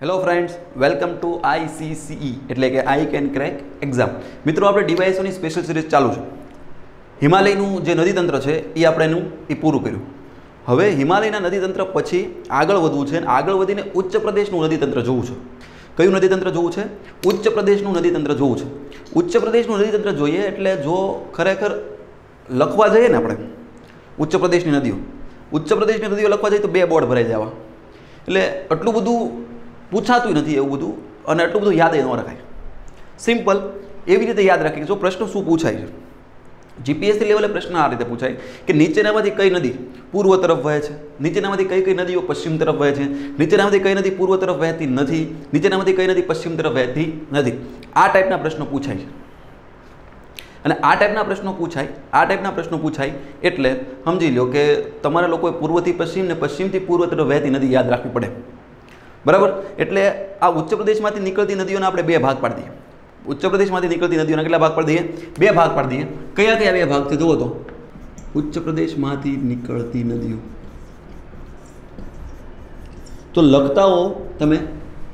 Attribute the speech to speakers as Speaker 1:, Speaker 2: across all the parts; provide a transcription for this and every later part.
Speaker 1: Hello friends welcome to ICCE એટલે કે I can crack exam મિત્રો, આપણે ડિવાઇસોની સ્પેશિયલ સિરીઝ ચાલુ છે. હિમાલયનું જે નદીતંત્ર છે, એ આપણે એનું, એ પૂરું કર્યું. હવે હિમાલયના નદીતંત્ર પછી આગળ વધવું છે અને આગળ વધીને ઉચ્ચ પ્રદેશનું નદીતંત્ર જોવું છે. કયું નદીતંત્ર જોવું છે? ઉચ્ચ પ્રદેશનું નદીતંત્ર જોવું છે. ઉચ્ચ પ્રદેશનું નદીતંત્ર જોઈએ એટલે જો ખરેખર લખવા જઈએ ને આપણે, ઉચ્ચ પ્રદેશની નદીઓ. ઉચ્ચ પ્રદેશની નદીઓ લખવા જઈએ તો બે બોર્ડ ભરાઈ જવા. એટલે આટલું બધું પૂછાતું નથી એવું બધું. અને એટલું બધું યાદ ન રખાય. સિમ્પલ એવી રીતે યાદ રાખીએ જો પ્રશ્ન શું પૂછાય છે. જીપીએસસી લેવલે પ્રશ્ન આ રીતે પૂછાય કે નીચેનામાંથી કઈ નદી પૂર્વ તરફ વહે છે? નીચેનામાંથી કઈ કઈ નદીઓ પશ્ચિમ તરફ વહે છે? નીચેનામાંથી કઈ નદી પૂર્વ તરફ વહેતી નથી? નીચેનામાંથી કઈ નદી પશ્ચિમ તરફ વહેતી નથી? આ ટાઈપના પ્રશ્નો પૂછાય છે. અને આ ટાઈપના પ્રશ્નો પૂછાય, આ ટાઈપના પ્રશ્નો પૂછાય એટલે સમજી લો કે તમારા લોકોએ પૂર્વથી પશ્ચિમ ને પશ્ચિમથી પૂર્વ તરફ વહેતી નદી યાદ રાખવી પડે. બરાબર? એટલે આ ઉચ્ચ પ્રદેશમાંથી નીકળતી નદીઓને આપણે બે ભાગ પાડી દઈએ. ઉચ્ચ પ્રદેશમાંથી નીકળતી નદીઓના કેટલા ભાગ પાડી દઈએ? બે ભાગ પાડી દઈએ. કયા કયા બે ભાગ છે? જુઓ તો. ઉચ્ચ પ્રદેશમાંથી નીકળતી નદીઓ. તો લખતાઓ તમે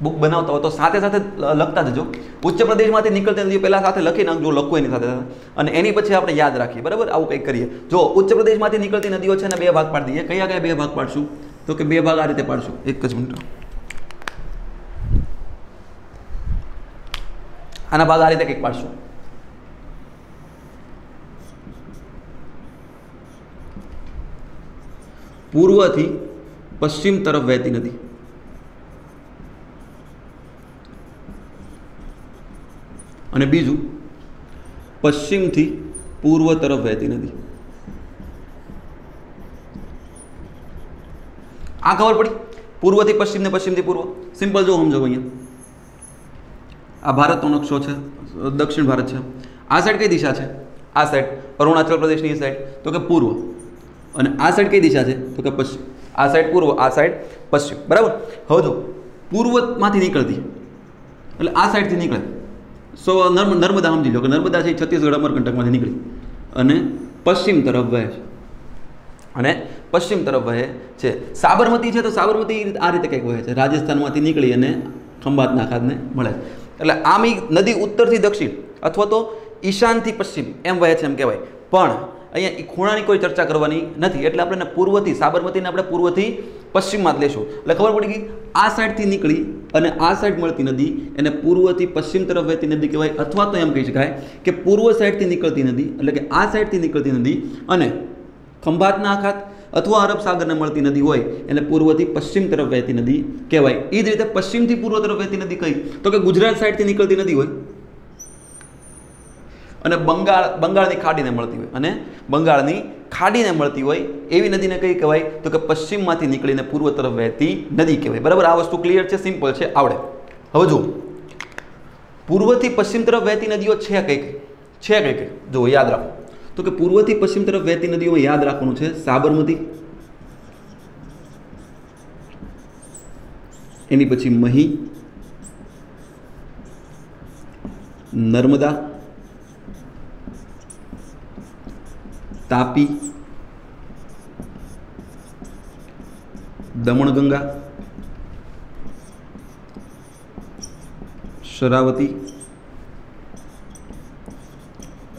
Speaker 1: બુક બનાવતા હો તો સાથે સાથે લખતા જજો. ઉચ્ચ પ્રદેશમાંથી નીકળતી નદીઓ પહેલાં સાથે લખી નાખજો, લખો એની સાથે સાથે. અને એની પછી આપણે યાદ રાખીએ. બરાબર? આવું કંઈક કરીએ. જો ઉચ્ચ પ્રદેશમાંથી નીકળતી નદીઓ છે ને બે ભાગ પાડી દઈએ. કયા કયા બે ભાગ પાડશું? તો કે બે ભાગ આ રીતે પાડશું. એક જ મિનિટ. આના ભાગ આ રીતે કંઈક પાડશું. પૂર્વથી પશ્ચિમ તરફ વહેતી નદી. અને બીજું, પશ્ચિમથી પૂર્વ તરફ વહેતી નદી. આ ખબર પડી? પૂર્વથી પશ્ચિમ ને પશ્ચિમથી પૂર્વ. સિમ્પલ જો સમજો અહીંયા. આ ભારતનો નકશો છે, દક્ષિણ ભારત છે. આ સાઈડ કઈ દિશા છે? આ સાઈડ અરુણાચલ પ્રદેશની સાઈડ તો કે પૂર્વ. અને આ સાઈડ કઈ દિશા છે? તો કે પશ્ચિમ. આ સાઈડ પૂર્વ, આ સાઈડ પશ્ચિમ. બરાબર? હવે જો, પૂર્વમાંથી નીકળતી. એટલે આ સાઈડથી નીકળે. સો નર્મ, નર્મદા સમજી લો કે નર્મદા છે એ છત્તીસગઢ અમરકંટકમાંથી નીકળી. અને પશ્ચિમ તરફ વહે છે. અને પશ્ચિમ તરફ વહે છે. સાબરમતી છે તો સાબરમતી આ રીતે કંઈક વહે છે. રાજસ્થાનમાંથી નીકળી અને ખંભાતના ખાતને મળે એટલે આમ નદી ઉત્તરથી દક્ષિણ, અથવા તો ઈશાનથી પશ્ચિમ, એમ વહે છે એમ કહેવાય. પણ અહીંયા એ ખૂણાની કોઈ ચર્ચા કરવાની નથી, એટલે આપણે પૂર્વથી, સાબરમતીને આપણે પૂર્વથી પશ્ચિમમાં જ લેશું. એટલે ખબર પડી ગઈ, આ સાઈડથી નીકળી અને આ સાઈડ મળતી નદી એને પૂર્વથી પશ્ચિમ તરફ વહેતી નદી કહેવાય, અથવા તો એમ કહી શકાય કે પૂર્વ સાઈડથી નીકળતી નદી, એટલે કે આ સાઈડથી નીકળતી નદી અને ખંભાતના અખાત અથવા અરબ સાગરને મળતી નદી હોય, એને પૂર્વથી પશ્ચિમ તરફ વહેતી નદી કહેવાય. એ જ રીતે પશ્ચિમથી પૂર્વ તરફ વહેતી નદી કઈ? તો કે ગુજરાત સાઈડથી નીકળતી નદી હોય. અને બંગાળ, બંગાળની ખાડીને મળતી હોય. અને બંગાળની ખાડીને મળતી હોય, એવી નદીને કઈ કહેવાય? તો કે પશ્ચિમમાંથી નીકળીને પૂર્વ તરફ વહેતી નદી કહેવાય. બરાબર? આ વસ્તુ ક્લિયર છે? સિમ્પલ છે? આવડે. હવે જુઓ. પૂર્વથી પશ્ચિમ તરફ વહેતી નદીઓ છે કઈ કઈ છે કઈ કઈ જુઓ, યાદ રાખો. તો કે પૂર્વથી પશ્ચિમ તરફ વહેતી નદીઓમાં યાદ રાખવાનું છે. સાબરમતી. એની પછી મહી. નર્મદા. તાપી. દમણગંગા. શરાવતી.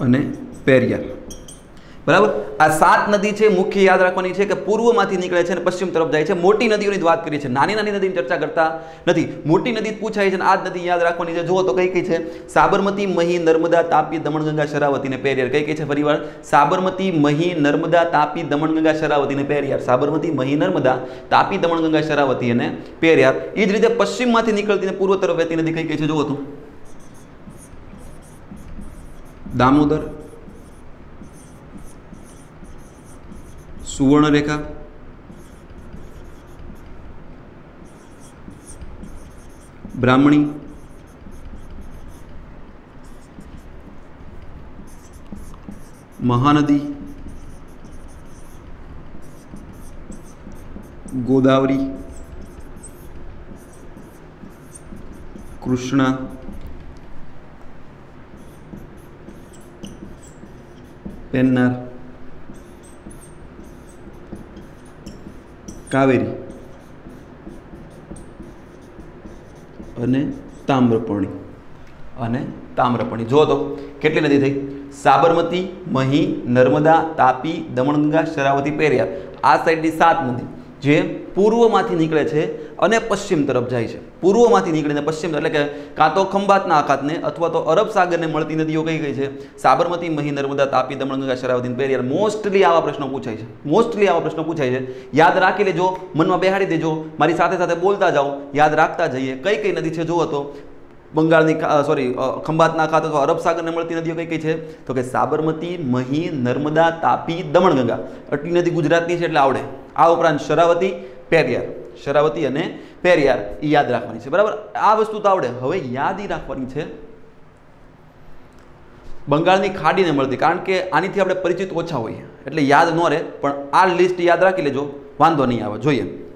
Speaker 1: અને પેરિયાર. બરાબર? આ સાત નદી છે, મુખ્ય યાદ રાખવાની છે કે પૂર્વમાંથી નીકળે છે અને પશ્ચિમ તરફ જાય છે. મોટી નદીઓની વાત કરીએ છીએ. નાની નાની નદીની ચર્ચા કરતા નથી. મોટી નદી પૂછાય છે અને આ જ નદી યાદ રાખવાની છે. જુઓ તો કઈ કઈ છે? સાબરમતી, મહી, નર્મદા, તાપી, દમણગંગા શરાવતી ને પેરિયાર કઈ કઈ છે ફરીવાર? સાબરમતી, મહી, નર્મદા, તાપી, દમણગંગા શરાવતી ને સાબરમતી, મહી, નર્મદા, તાપી, દમણગંગા શરાવતી અને પેરિયાર એ જ રીતે પશ્ચિમમાંથી નીકળતી ને પૂર્વ તરફ વહેતી નદી કઈ કઈ છે? જુઓ તો. દામોદર સુવર્ણરેખા? બ્રાહ્મણી? મહાનદી? ગોદાવરી? કૃષ્ણા? પેન્નાર? કાવેરી અને તામ્રપર્ણી અને તામ્રપણી. જુઓ તો, કેટલી નદી થઈ? સાબરમતી, મહી, નર્મદા, તાપી, દમણગંગા, શરાવતી પેરિયાર આ સાઈડની સાત નદી. જે પૂર્વમાંથી નીકળે છે અને પશ્ચિમ તરફ જાય છે. પૂર્વમાંથી નીકળીને પશ્ચિમ એટલે કે કાં તો ખંભાતના આખાતને અથવા તો અરબ સાગરને મળતી નદીઓ કઈ કઈ છે? સાબરમતી મહી નર્મદા તાપી, દમણગંગા શરાવતી પેરિયાર, મોસ્ટલી આવા પ્રશ્નો પૂછાય છે. મોસ્ટલી આવા પ્રશ્નો પૂછાય છે. યાદ રાખી લેજો, મનમાં બેહાડી દેજો, મારી સાથે સાથે બોલતા જાઓ, યાદ રાખતા જઈએ. કઈ કઈ નદી છે? જુઓ તો બંગાળની સોરી ખંભાતના ખાતે તો અરબ સાગરને મળતી નદીઓ કઈ કઈ છે? તો કે સાબરમતી, મહી, નર્મદા, તાપી, દમણગંગા. આટલી નદી ગુજરાતની છે એટલે આવડે. આ ઉપરાંત શરાવતી, પેરિયાર. શરાવતી અને પેરિયાર એ યાદ રાખવાની છે. બરાબર? આ વસ્તુ તો આવડે. હવે યાદ એ રાખવાની છે. બંગાળની ખાડીને મળતી. કારણ કે આનીથી આપણે પરિચિત ઓછા હોઈએ. એટલે યાદ ન રહે, પણ આ લિસ્ટ યાદ રાખી લેજો. વાંધો નહીં આવે. જોઈએ.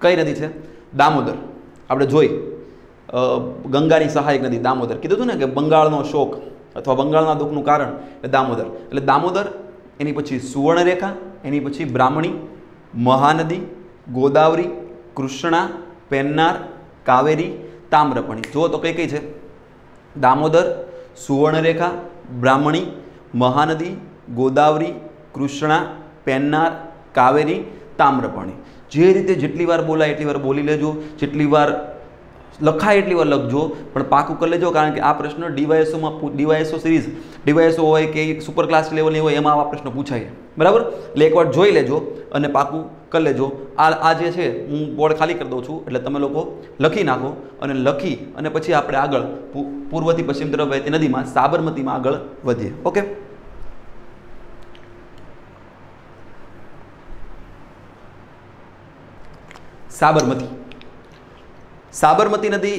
Speaker 1: કઈ નદી છે? દામોદર. આપણે જોઈ. ગંગાની સહાયક નદી દામોદર. કીધું હતું ને કે બંગાળનો શોક અથવા બંગાળના દુઃખનું કારણ એ દામોદર. એટલે દામોદર, એની પછી સુવર્ણરેખા, એની પછી બ્રાહ્મણી, મહાનદી, ગોદાવરી, કૃષ્ણા, પેન્નાર, કાવેરી, તામ્રપણી. જુઓ તો કઈ કઈ છે? દામોદર, સુવર્ણરેખા, બ્રાહ્મણી, મહાનદી, ગોદાવરી, કૃષ્ણા, પેન્નાર, કાવેરી, તામ્રપણી. જે રીતે જેટલી વાર બોલાય એટલી વાર બોલી લેજો. જેટલી વાર લખાય એટલી વાર લખજો, પણ પાકું કરી લેજો, કારણ કે આ પ્રશ્ન ડીવાયએસઓમાં ડીવાયએસઓ સિરીઝ, ડીવાયએસઓ હોય કે સુપર ક્લાસ લેવલની હોય, એમાં આવા પ્રશ્ન પૂછાય. બરાબર? એટલે એકવાર જોઈ લેજો અને પાકું કરી લેજો. આ આ જે છે, હું બોર્ડ ખાલી કરી દઉં છું, એટલે તમે લોકો લખી નાખો અને લખી અને પછી આપણે આગળ પૂર્વથી પશ્ચિમ તરફ વહેતી નદીમાં, સાબરમતીમાં આગળ વધીએ. ઓકે? સાબરમતી. સાબરમતી નદી,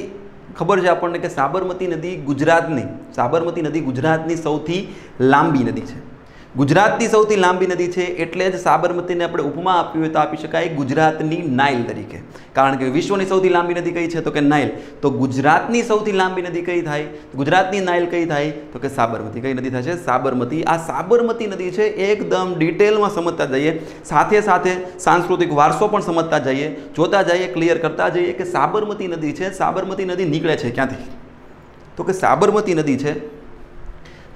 Speaker 1: ખબર છે આપણને કે સાબરમતી નદી ગુજરાતની, સાબરમતી નદી ગુજરાતની સૌથી લાંબી નદી છે. ગુજરાતની સૌથી લાંબી નદી છે એટલે જ સાબરમતીને આપણે ઉપમા આપવી હોય તો આપી શકાય ગુજરાતની નાઇલ તરીકે. કારણ કે વિશ્વની સૌથી લાંબી નદી કઈ છે તો કે નાઇલ. તો ગુજરાતની સૌથી લાંબી નદી કઈ થાય? ગુજરાતની નાઇલ કઈ થાય? તો કે સાબરમતી. કઈ નદી થશે? સાબરમતી. આ સાબરમતી નદી છે એકદમ ડિટેલમાં સમજતા જઈએ. સાથે સાથે સાંસ્કૃતિક વારસો પણ સમજતા જઈએ. જોતા જઈએ ક્લિયર કરતા જઈએ કે સાબરમતી નદી છે. સાબરમતી નદી નીકળે છે ક્યાંથી? તો કે સાબરમતી નદી છે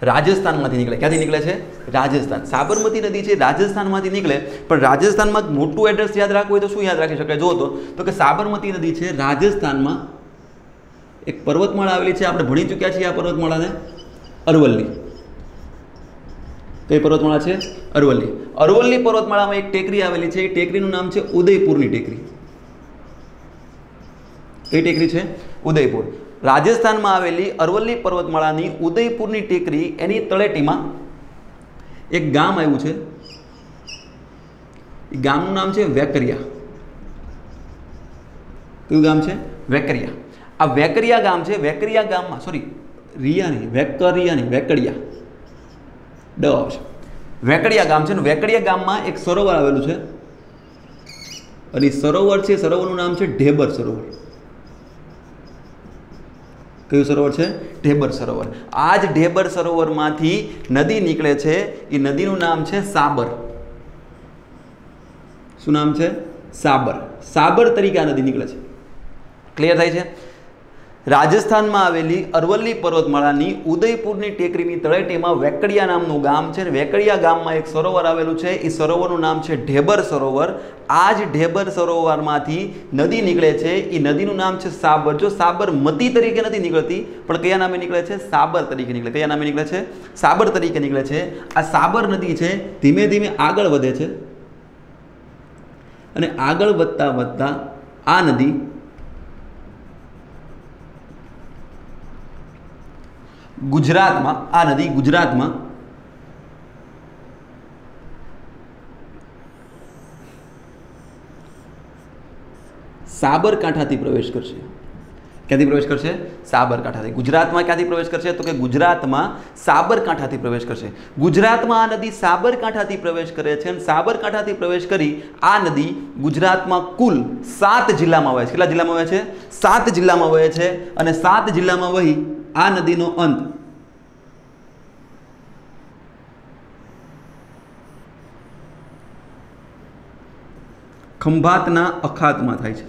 Speaker 1: રાજસ્થાનમાંથી નીકળે. ક્યાંથી નીકળે છે? રાજસ્થાન. સાબરમતી નદી છે, રાજસ્થાનમાંથી નીકળે. પણ રાજસ્થાનમાં મોટું એડ્રેસ યાદ રાખવું હોય તો શું યાદ રાખી શકાય? જો તો કે સાબરમતી નદી છે, રાજસ્થાનમાં એક પર્વતમાળા આવેલી છે. આપણે ભણી ચૂક્યા છીએ આ પર્વતમાળાને. અરવલ્લી. કઈ પર્વતમાળા છે? અરવલ્લી. અરવલ્લી પર્વતમાળામાં એક ટેકરી આવેલી છે. એ ટેકરીનું નામ છે ઉદયપુરની ટેકરી. કઈ ટેકરી છે? ઉદયપુર. રાજસ્થાનમાં આવેલી અરવલ્લી પર્વતમાળાની ઉદયપુરની ટેકરી એની તળેટીમાં એક ગામ આવ્યું છે. ગામનું નામ છે વેકરિયા. કયું ગામ છે? વેકરિયા. આ વેકરિયા ગામ છે, વેકરિયા ગામમાં સોરી રિયા નહીં વેકરિયા નહીં વેકડિયા ડ વેકડિયા ગામ છે ને વેકડિયા ગામમાં એક સરોવર આવેલું છે. અને સરોવર છે, સરોવરનું નામ છે ઢેબર સરોવર. કયું સરોવર છે? ઢેબર સરોવર. આ જ ઢેબર સરોવરમાંથી નદી નીકળે છે. એ નદીનું નામ છે સાબર. શું નામ છે? સાબર. સાબર તરીકે આ નદી નીકળે છે. ક્લિયર થાય છે? રાજસ્થાનમાં આવેલી અરવલ્લી પર્વતમાળાની ઉદયપુરની ટેકરીની તળેટીમાં વેકડિયા નામનું ગામ છે વેકડિયા ગામમાં એક સરોવર આવેલું છે. એ સરોવરનું નામ છે ઢેબર સરોવર. આ જ ઢેબર સરોવરમાંથી નદી નીકળે છે. એ નદીનું નામ છે સાબર. જો સાબરમતી તરીકે નથી નીકળતી, પણ કયા નામે નીકળે છે? સાબર તરીકે નીકળે. કયા નામે નીકળે છે? સાબર તરીકે નીકળે છે. આ સાબર નદી છે, ધીમે ધીમે આગળ વધે છે. અને આગળ વધતા વધતા આ નદી ગુજરાતમાં, આ નદી ગુજરાતમાં સાબરકાંઠાથી પ્રવેશ કરશે. ક્યાંથી પ્રવેશ કરશે? સાબરકાંઠાથી. ગુજરાતમાં ક્યાંથી પ્રવેશ કરશે? તો કે ગુજરાતમાં સાબરકાંઠાથી પ્રવેશ કરશે. ગુજરાતમાં આ નદી સાબરકાંઠાથી પ્રવેશ કરે છે અને સાબરકાંઠાથી પ્રવેશ કરી આ નદી ગુજરાતમાં કુલ સાત જિલ્લામાં વહે છે. કેટલા જિલ્લામાં વહે છે? સાત જિલ્લામાં વહે છે અને સાત જિલ્લામાં વહી આ નદીનો અંત. ખંભાતના અખાતમાં થાય છે.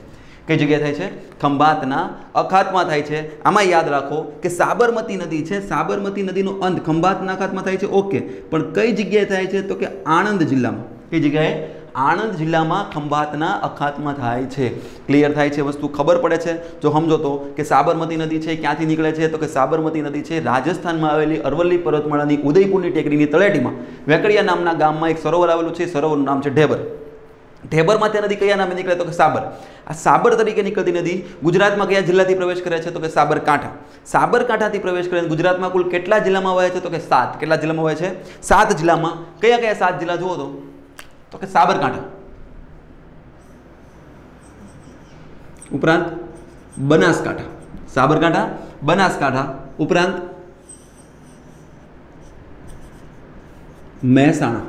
Speaker 1: કઈ જગ્યાએ થાય છે? ખંભાતના અખાતમાં થાય છે. આમાં યાદ રાખો કે સાબરમતી નદી છે. સાબરમતી નદીનો અંત ખંભાતના અખાતમાં થાય છે. ઓકે. પણ કઈ જગ્યાએ થાય છે? તો કે આણંદ જિલ્લામાં. કઈ જગ્યાએ? આણંદ જિલ્લામાં ખંભાતના અખાતમાં થાય છે. ક્લિયર થાય છે વસ્તુ, ખબર પડે છે? જો સમજો તો કે સાબરમતી નદી છે, ક્યાંથી નીકળે છે? તો કે સાબરમતી નદી છે, રાજસ્થાનમાં આવેલી અરવલ્લી પર્વતમાળાની ઉદયપુરની ટેકરીની તળેટીમાં. વેકડિયા નામના ગામમાં એક સરોવર આવેલું છે, સરોવરનું નામ છે ઢેબર. ઢેબરમાં તે નદી કયા નામે નીકળે? તો કે સાબર. આ સાબર તરીકે નીકળતી નદી ગુજરાતમાં કયા જિલ્લાથી પ્રવેશ કરે છે? તો કે સાબરકાંઠા. સાબરકાંઠાથી પ્રવેશ કરે ગુજરાતમાં કુલ કેટલા જિલ્લામાં વહે છે? તો કે સાત. કેટલા જિલ્લામાં વહે છે? સાત જિલ્લામાં કયા કયા સાત જિલ્લા? જુઓ તો. તો કે સાબરકાંઠા. ઉપરાંત બનાસકાંઠા. સાબરકાંઠા, બનાસકાંઠા, ઉપરાંત મહેસાણા.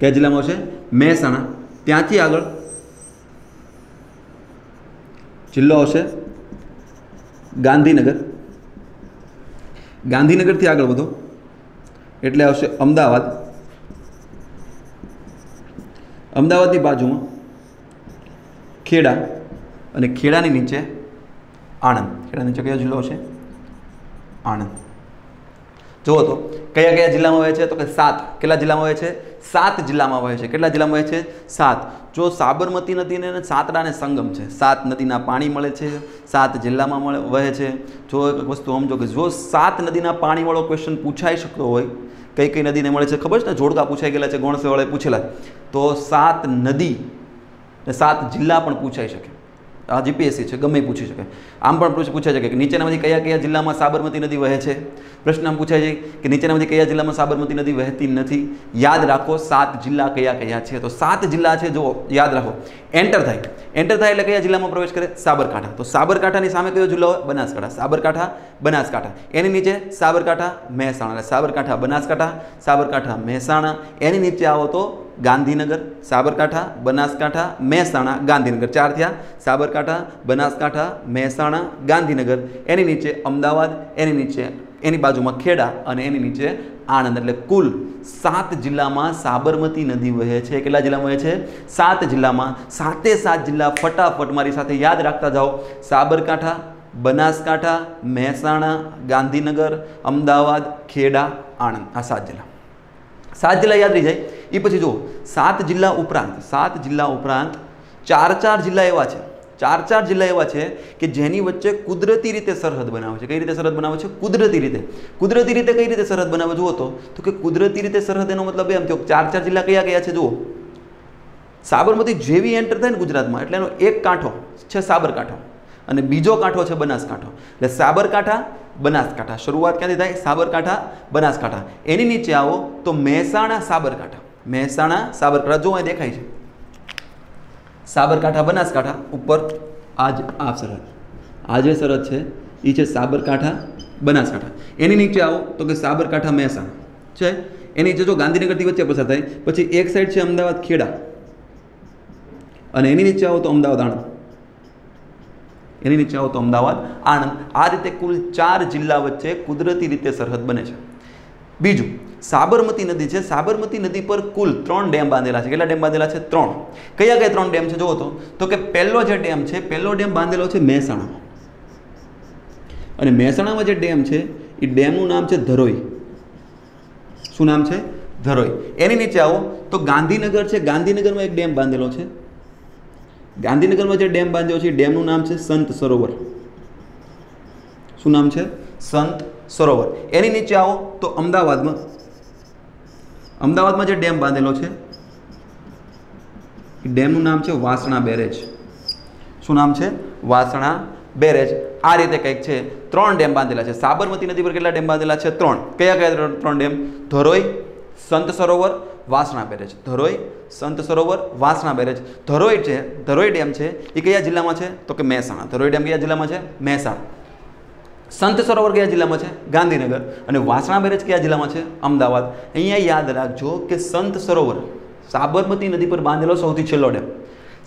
Speaker 1: કયા જિલ્લામાં છે મહેસાણા. ત્યાંથી આગળ જિલ્લો આવશે ગાંધીનગર. ગાંધીનગરથી આગળ વધો. એટલે આવશે અમદાવાદ. અમદાવાદની બાજુમાં ખેડા અને ખેડાની નીચે આણંદ. ખેડા નીચે કયો જિલ્લો છે? આણંદ. જુઓ તો, કયા કયા જિલ્લામાં વહે છે? તો કે સાત. કેટલા જિલ્લામાં વહે છે? સાત જિલ્લામાં વહે છે. કેટલા જિલ્લામાં વહે છે? સાત. જો સાબરમતી નદીને સાતડાને સંગમ છે, સાત નદીના પાણી મળે છે, સાત જિલ્લામાં મળે, વહે છે. જો એક વસ્તુ સમજો કે જો સાત નદીના પાણીવાળો ક્વેશ્ચન પૂછાઈ શકતો હોય કઈ કઈ નદીને મળે છે ખબર છે ને? જોડકા પૂછાઈ ગયેલા છે, ગોણસેવાળાએ પૂછેલા. તો સાત નદી ને સાત જિલ્લા પણ પૂછાઈ શકે. આ જીપીએસસી છે, ગમે પૂછી શકે. આમ પણ પૂછાય છે કે નીચેનામાંથી કયા કયા જિલ્લામાં સાબરમતી નદી વહે છે? પ્રશ્ન પૂછાય છે કે નીચેનામાંથી કયા જિલ્લામાં સાબરમતી નદી વહેતી નથી? યાદ રાખો, સાત જિલ્લા કયા કયા છે? તો સાત જિલ્લા છે જો યાદ રાખો. એન્ટર થાય. એન્ટર થાય એટલે કયા જિલ્લામાં પ્રવેશ કરે? સાબરકાંઠા. તો સાબરકાંઠાની સામે કયો જિલ્લો? બનાસકાંઠા. સાબરકાંઠા, બનાસકાંઠા. એની નીચે સાબરકાંઠા, મહેસાણા. સાબરકાંઠા, બનાસકાંઠા. સાબરકાંઠા, મહેસાણા. એની નીચે આવો તો ગાંધીનગર, સાબરકાંઠા, બનાસકાંઠા, મહેસાણા, ગાંધીનગર. ચાર થયા. સાબરકાંઠા, બનાસકાંઠા, મહેસાણા, ગાંધીનગર. એની નીચે અમદાવાદ, એની નીચે એની બાજુમાં ખેડા અને એની નીચે આણંદ. એટલે કુલ સાત જિલ્લામાં સાબરમતી નદી વહે છે. કેટલા જિલ્લામાં વહે છે? સાત જિલ્લામાં. સાતે સાત જિલ્લા ફટાફટ મારી સાથે યાદ રાખતા જાઓ. સાબરકાંઠા, બનાસકાંઠા, મહેસાણા, ગાંધીનગર, અમદાવાદ, ખેડા, આણંદ. આ સાત જિલ્લા. સાત જિલ્લા યાદ રહી જાય. એ પછી જુઓ, સાત જિલ્લા ઉપરાંત, સાત જિલ્લા ઉપરાંત ચાર ચાર જિલ્લા એવા છે. ચાર ચાર જિલ્લા એવા છે કે જેની વચ્ચે કુદરતી રીતે સરહદ બનાવે છે. કઈ રીતે સરહદ બનાવે છે? કુદરતી રીતે. કુદરતી રીતે કઈ રીતે સરહદ બનાવે? જુઓ તો તો કે કુદરતી રીતે સરહદ એનો મતલબ એમ થયો ચાર ચાર જિલ્લા કયા કયા છે? જુઓ. સાબરમતી જેવી એન્ટર થાય ને ગુજરાતમાં, એટલે એનો એક કાંઠો છે સાબરકાંઠો. અને બીજો કાંઠો છે બનાસકાંઠો. એટલે સાબરકાંઠા, બનાસકાંઠા. શરૂઆત ક્યાંથી થાય? સાબરકાંઠા, બનાસકાંઠા. એની નીચે આવો તો મહેસાણા, સાબરકાંઠા. મહેસાણા, સાબરકાંઠા. જો અહીં દેખાય છે. સાબરકાંઠા, બનાસકાંઠા. ઉપર આજ આ સરહદ. આ જે સરહદ છે એ છે સાબરકાંઠા, બનાસકાંઠા. એની નીચે આવો તો કે સાબરકાંઠા, મહેસાણા. છે? એની નીચે જો ગાંધીનગરથી વચ્ચે પસાર થાય, પછી એક સાઈડ છે અમદાવાદ, ખેડા. અને એની નીચે આવો તો અમદાવાદ, આણંદ. એની નીચે આવો તો અમદાવાદ. આણંદ. આ રીતે કુલ ચાર જિલ્લા વચ્ચે કુદરતી રીતે સરહદ બને છે. બીજું, સાબરમતી નદી છે. સાબરમતી નદી પર કુલ ત્રણ ડેમ બાંધેલા છે. કેટલા ડેમ બાંધેલા છે? ત્રણ. કયા કયા ત્રણ ડેમ છે? જોવો તો કે પહેલો જે ડેમ છે, પહેલો ડેમ બાંધેલો છે મહેસાણામાં. અને મહેસાણામાં જે ડેમ છે, એ ડેમનું નામ છે ધરોઈ. શું નામ છે? ધરોઈ. એની નીચે આવો. તો ગાંધીનગર છે. ગાંધીનગરમાં એક ડેમ બાંધેલો છે. ગાંધીનગરમાં જે ડેમ બાંધ્યો છે ડેમનું નામ છે સંત સરોવર. શું નામ છે? સંત સરોવર. એની નીચે આવો તો અમદાવાદમાં. અમદાવાદમાં જે ડેમ બાંધેલો છે ડેમનું નામ છે વાસણા બેરેજ. શું નામ છે? વાસણા બેરેજ. આ રીતે કંઈક છે. ત્રણ ડેમ બાંધેલા છે. સાબરમતી નદી પર કેટલા ડેમ બાંધેલા છે? ત્રણ. કયા કયા ત્રણ- ડેમ? ધરોઈ, સંત સરોવર વાસણા બેરેજ ધરોઈ સંત સરોવર વાસણા બેરેજ ધરોઈ છે, ધરોઈ ડેમ છે, એ કયા જિલ્લામાં છે? તો કે મહેસાણા. ધરોઈ ડેમ કયા જિલ્લામાં છે? મહેસાણા. સંત સરોવર કયા જિલ્લામાં છે? ગાંધીનગર. અને વાસણા બેરેજ કયા જિલ્લામાં છે? અમદાવાદ. અહીંયા યાદ રાખજો કે સંત સરોવર સાબરમતી નદી પર બાંધેલો સૌથી છેલ્લો ડેમ.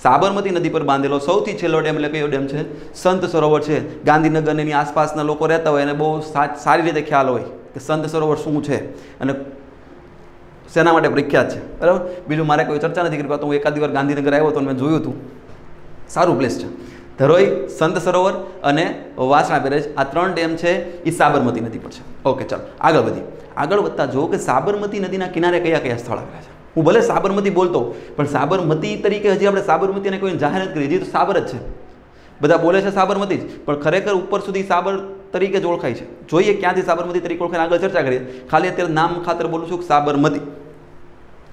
Speaker 1: સાબરમતી નદી પર બાંધેલો સૌથી છેલ્લો ડેમ એટલે કયો ડેમ છે? સંત સરોવર છે. ગાંધીનગર એની આસપાસના લોકો રહેતા હોય અને બહુ સારી રીતે ખ્યાલ હોય કે સંત સરોવર શું છે? અને શેના માટે પ્રખ્યાત છે? બરાબર? બીજું મારે કોઈ ચર્ચા નથી કરી તો હું એકાદ વાર ગાંધીનગર આવ્યો તો મેં જોયું હતું. સારું પ્લેસ છે. ધરોઈ, સંત સરોવર અને વાસણા બેરેજ આ ત્રણ ડેમ છે એ સાબરમતી નદી પર છે. ઓકે ચાલો. આગળ વધી આગળ વધતા જુઓ કે સાબરમતી નદીના કિનારે કયા કયા સ્થળ આવેલા છે. હું ભલે સાબરમતી બોલતો પણ સાબરમતી તરીકે હજી આપણે સાબરમતીને કોઈ જાહેરાત કરી હજી તો સાબર જ છે. બધા બોલે છે સાબરમતી જ. પણ ખરેખર ઉપર સુધી સાબર તરીકે જ ઓળખાય છે. જોઈએ ક્યાંથી સાબરમતી તરીકે ઓળખાય આગળ ચર્ચા કરીએ. ખાલી અત્યારે નામ ખાતર બોલું છું સાબરમતી.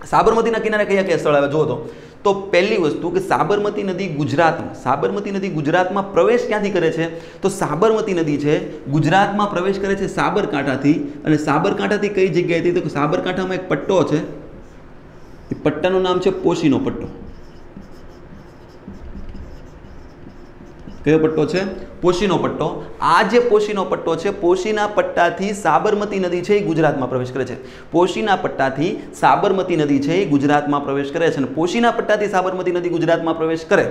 Speaker 1: સાબરમતીના કિનારે કયા કયા સ્થળ આવે? જુઓ તો. તો પહેલી વસ્તુ કે સાબરમતી નદી ગુજરાતમાં, સાબરમતી નદી ગુજરાતમાં પ્રવેશ ક્યાંથી કરે છે? તો સાબરમતી નદી છે, ગુજરાતમાં પ્રવેશ કરે છે સાબરકાંઠાથી. અને સાબરકાંઠાથી કઈ જગ્યાએથી તો સાબરકાંઠામાં એક પટ્ટો છે. એ પટ્ટાનું નામ છે પોશીનો પટ્ટો. કયો પટ્ટો છે? પોશીનો પટ્ટો. આ જે પોશીનો પટ્ટો છે, પોશીના પટ્ટાથી સાબરમતી નદી છે એ ગુજરાતમાં પ્રવેશ કરે છે. પોશીના પટ્ટાથી સાબરમતી નદી છે એ ગુજરાતમાં પ્રવેશ કરે છે અને પોશીના પટ્ટાથી સાબરમતી નદી ગુજરાતમાં પ્રવેશ કરે.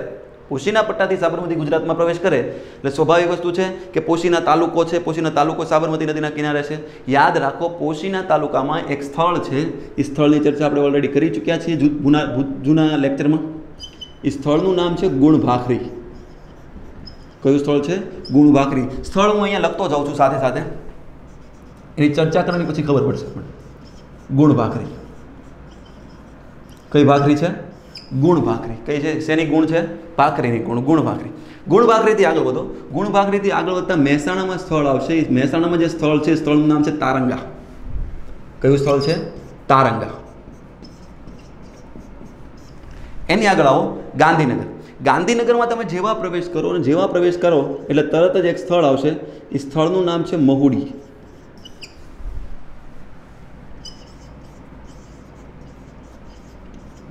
Speaker 1: પોશીના પટ્ટાથી સાબરમતી ગુજરાતમાં પ્રવેશ કરે. એટલે સ્વાભાવિક વસ્તુ છે કે પોશીના તાલુકો છે, પોશીના તાલુકો સાબરમતી નદીના કિનારે છે. યાદ રાખો, પોશીના તાલુકામાં એક સ્થળ છે. એ સ્થળની ચર્ચા આપણે ઓલરેડી કરી ચૂક્યા છીએ જૂના જૂના લેક્ચરમાં એ સ્થળનું નામ છે ગુણ ભાખરી કયું સ્થળ છે? ગુણ ભાખરી. સ્થળ હું અહીંયા લખતો જાઉં છું સાથે સાથે. એની ચર્ચા કરવાની પછી ખબર પડશે આપણને. ગુણ ભાખરી. કઈ ભાખરી છે? ગુણ ભાખરી. કઈ છે? શેની ગુણ છે? ભાખરીની ગુણ ગુણ ભાખરી. ગુણ ભાખરીથી આગળ વધો. ગુણ ભાખરીથી આગળ વધતા મહેસાણામાં સ્થળ આવશે. મહેસાણામાં જે સ્થળ છે સ્થળનું નામ છે તારંગા. કયું સ્થળ છે? તારંગા. એની આગળ આવો ગાંધીનગર. ગાંધીનગરમાં તમે જેવા પ્રવેશ કરો અને જેવા પ્રવેશ કરો, એટલે તરત જ એક સ્થળ આવશે. એ સ્થળનું નામ છે મહુડી.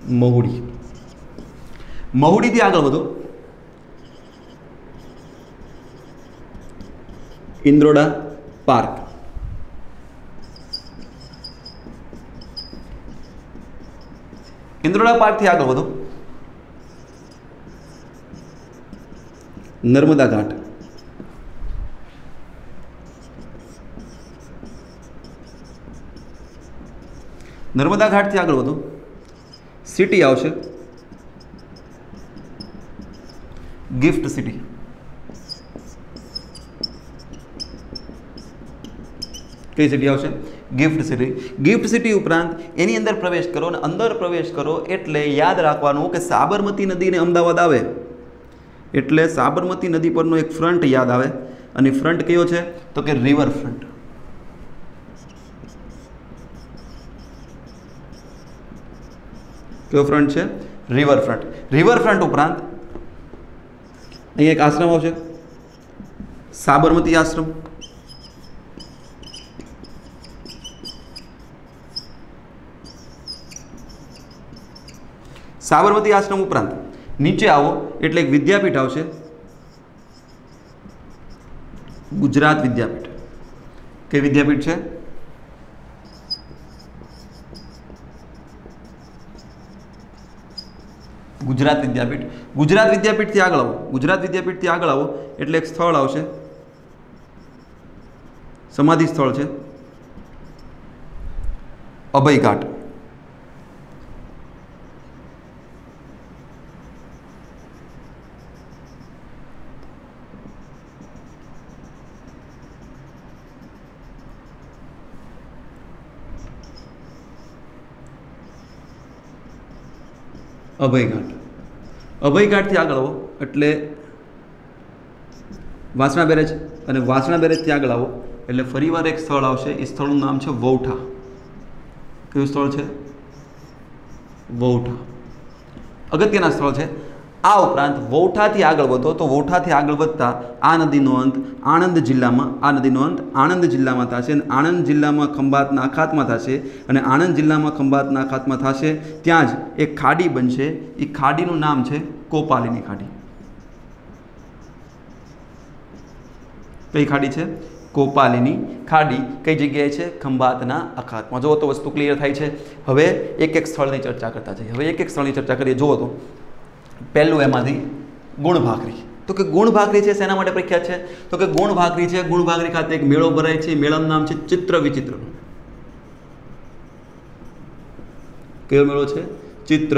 Speaker 1: મહુડી. મહુડીથી આગળ વધો. ઇન્દ્રોડા પાર્ક. ઇન્દ્રોડા પાર્કથી આગળ વધો. નર્મદા ઘાટ. નર્મદા ઘાટથી આગળ વધો. સિટી આવશે. ગિફ્ટ સિટી કઈ સિટી આવશે? ગિફ્ટ સિટી ગિફ્ટ સિટી ઉપરાંત એની અંદર પ્રવેશ કરો અને અંદર પ્રવેશ કરો એટલે યાદ રાખવાનું કે સાબરમતી નદીને અમદાવાદ આવે. એટલે સાબરમતી નદી પરનો એક ફ્રન્ટ યાદ આવે. અને ફ્રન્ટ કયો છે? તો કે રિવર ફ્રન્ટ કયો ફ્રન્ટ છે? રિવર ફ્રન્ટ રિવર ફ્રન્ટ ઉપરાંત અહીંયા એક આશ્રમ આવશે. સાબરમતી આશ્રમ. સાબરમતી આશ્રમ ઉપરાંત નીચે આવો, એટલે એક વિદ્યાપીઠ આવશે. ગુજરાત વિદ્યાપીઠ. કઈ વિદ્યાપીઠ છે? ગુજરાત વિદ્યાપીઠ. ગુજરાત વિદ્યાપીઠથી આગળ આવો. ગુજરાત વિદ્યાપીઠથી આગળ આવો, એટલે એક સ્થળ આવશે. સમાધિ સ્થળ છે. અભયઘાટ. અભયઘાટ. અભયઘાટથી આગળ આવો, એટલે વાસણા બેરેજ અને વાસણા બેરેજથી આગળ આવો, એટલે ફરીવાર એક સ્થળ આવશે, એ સ્થળનું નામ છે વૌઠા. કયું સ્થળ છે? વૌઠા. અગત્યના સ્થળ છે આ ઉપરાંત વૌઠાથી આગળ વધો તો વૌઠાથી આગળ વધતા આ નદીનો અંત આણંદ જિલ્લામાં, આ નદીનો અંત આણંદ જિલ્લામાં થશે અને આણંદ જિલ્લામાં ખંભાતના અખાતમાં થશે અને આણંદ જિલ્લામાં ખંભાતના અખાતમાં થશે. ત્યાં જ એક ખાડી બનશે. એ ખાડીનું નામ છે કોપાલીની ખાડી. કઈ ખાડી છે? કોપાલીની ખાડી. કઈ જગ્યાએ છે? ખંભાતના અખાતમાં. જુઓ તો વસ્તુ ક્લિયર થાય છે. હવે એક એક સ્થળની ચર્ચા કરતા જઈએ. હવે એક એક સ્થળની ચર્ચા કરીએ. જુઓ તો પહેલું એમાંથી ગુણ ભાખરી. તો કે ગુણ ભાખરી છે શેના માટે પ્રખ્યાત છે? તો કે ગુણ ભાખરી છે ગુણ ભાખરી ખાતે એક મેળો ભરાય છે, મેળાનું નામ છે ચિત્ર વિચિત્ર કયો મેળો છે? ચિત્ર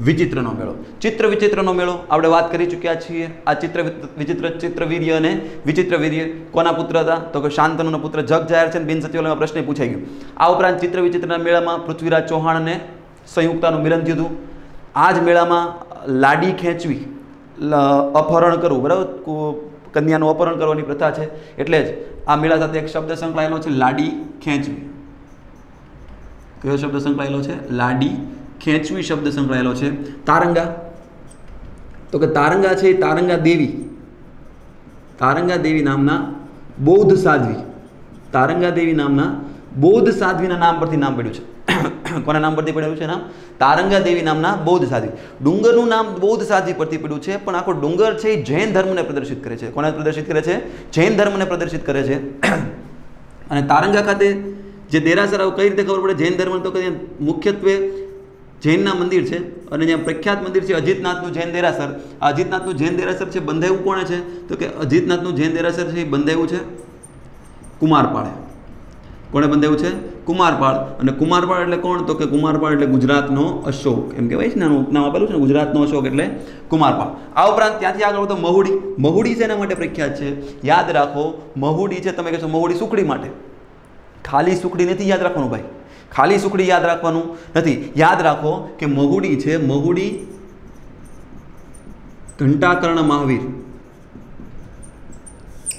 Speaker 1: વિચિત્રનો મેળો. ચિત્ર વિચિત્રનો મેળો આપણે વાત કરી ચૂક્યા છીએ. આ ચિત્ર વિચિત્ર ચિત્રવીર્ય અને વિચિત્ર વીર્ય કોના પુત્ર હતા? તો કે શાંતનુનો પુત્ર જગ જાહેર છે બિન સચિવાલયમાં પ્રશ્ન પૂછાઈ ગયો. આ ઉપરાંત ચિત્ર વિચિત્રના મેળામાં પૃથ્વીરાજ ચૌહાણ અને સંયુક્તાનું મિલન થયું હતું. આ જ મેળામાં લાડી ખેંચવી અપહરણ કરવું, બરાબર? કન્યાનું અપહરણ કરવાની પ્રથા છે. એટલે જ આ મેળા સાથે એક શબ્દ સંકળાયેલો છે, લાડી ખેંચવી. કયો શબ્દ સંકળાયેલો છે? લાડી ખેંચવી શબ્દ સંકળાયેલો છે. તારંગા. તો કે તારંગા છે તારંગા દેવી. તારંગા દેવી નામના બૌદ્ધ સાધ્વી. તારંગા દેવી નામના બૌદ્ધ સાધ્વીના નામ પરથી નામ પડ્યું છે. કોના નામ પરથી પડેલું છે નામ? તારંગા દેવી નામના બૌદ્ધ સાધ્વી. ડુંગરનું નામ બૌદ્ધ સાધ્વી પરથી પડ્યું છે, પણ આખો ડુંગર છે એ જૈન ધર્મને પ્રદર્શિત કરે છે. કોને પ્રદર્શિત કરે છે? જૈન ધર્મને પ્રદર્શિત કરે છે. અને તારંગા ખાતે જે દેરાસર આવું કઈ રીતે ખબર પડે? જૈન ધર્મ તો કે મુખ્યત્વે જૈનના મંદિર છે. અને જ્યાં પ્રખ્યાત મંદિર છે અજીતનાથનું જૈન દેરાસર. આ અજીતનાથનું જૈન દેરાસર છે બંધાયું કોણે છે? તો કે અજીતનાથનું જૈન દેરાસર છે એ બંધાયું છે કુમારપાળે કોણે બંધાયું છે? કુમારપાળ. અને કુમારપાળ એટલે કોણ? તો કે કુમારપાળ એટલે ગુજરાતનો અશોક. એમ કહેવાય છે ને? આનું ઉપનામ આપેલું છે ને? ગુજરાતનો અશોક એટલે કુમારપાળ. આ ઉપરાંત ત્યાંથી આગળ તો મહુડી. મહુડી શેના માટે પ્રખ્યાત છે? યાદ રાખો, મહુડી છે, તમે કહેશો મહુડી સુખડી માટે. ખાલી સુખડી નથી યાદ રાખવાનું ભાઈ. ખાલી સુખડી યાદ રાખવાનું નથી. યાદ રાખો કે મહુડી છે, મહુડી ઘંટાકર્ણ મહાવીર.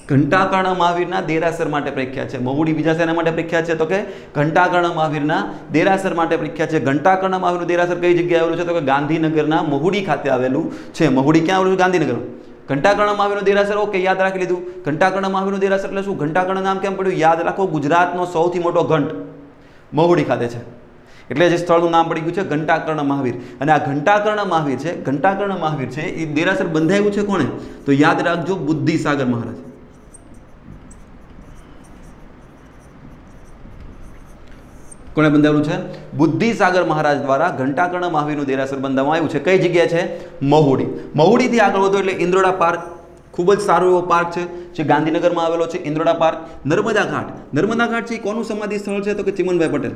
Speaker 1: ઘંટાકર્ણ મહાવીરના દેરાસર માટે પ્રખ્યાત છે. મહુડી બીજા શેના માટે પ્રખ્યાત છે તો કે ઘંટાકર્ણ મહાવીરના દેરાસર માટે પ્રખ્યાત છે. ઘંટાકર્ણ મહાવીરનું દેરાસર કઈ જગ્યાએ આવેલું છે તો કે ગાંધીનગરના મહુડી ખાતે આવેલું છે. મહુડી ક્યાં આવેલું છે? ગાંધીનગર. ઘંટાકર્ણ મહાવીરનું દેરાસર, ઓકે, યાદ રાખી લીધું. ઘંટાકર્ણ મહાવીરનું દેરાસર એટલે શું? ઘંટાકર્ણ નામ કેમ પડ્યું? યાદ રાખો, ગુજરાતનો સૌથી મોટો ઘંટ મહુડી ખાતે છે. એટલે જે સ્થળનું નામ પડી ગયું છે ઘંટાકર્ણ મહાવીર. અને આ ઘંટાકર્ણ મહાવીર છે, ઘંટાકર્ણ મહાવીર છે, એ દેરાસર બંધાયું છે કોણે? તો યાદ રાખજો બુદ્ધિસાગર મહારાજ. કોણે બંધાવેલું છે? બુદ્ધિસાગર મહારાજ દ્વારા ઘંટાકર્ણ મહાવીરનું દેરાસર બંધાવવામાં આવ્યું છે. કઈ જગ્યાએ છે? મહુડી. મહુડીથી આગળ વધો એટલે ઇન્દ્રોડા પાર્ક ખૂબ જ સારો એવો પાર્ક છે, જે ગાંધીનગરમાં આવેલો છે. ઇન્દ્રોડા પાર્ક. નર્મદા ઘાટ. નર્મદા ઘાટ છે એ કોનું સમાધિ સ્થળ છે? તો કે ચિમનભાઈ પટેલ.